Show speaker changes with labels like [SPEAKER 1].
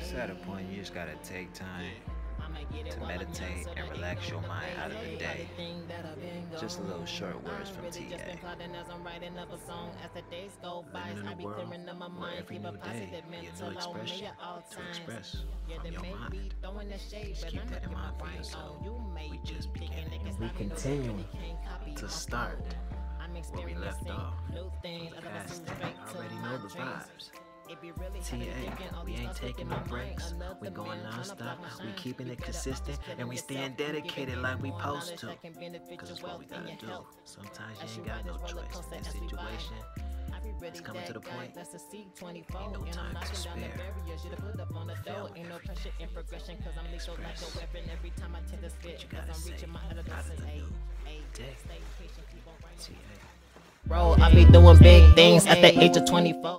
[SPEAKER 1] It's at a point you just gotta take time to meditate and relax your mind out of the day. Just a little short words from TA. Living in a world where every new day is a new expression to express from your mind. Just keep that in mind for yourself. We just beginning.
[SPEAKER 2] We continuing.
[SPEAKER 1] to start where we left off. Past that, already know the vibes. TA, we ain't taking no breaks. We going non-stop, we keeping it consistent, and we staying dedicated like we supposed to. Cause it's what we gotta do. Sometimes you ain't got no choice in this situation. It's coming to the point. Ain't no time to spare. Feel everything. Express what you gotta say out of the new day. TA.
[SPEAKER 3] Bro, I be doing big things at the age of 24.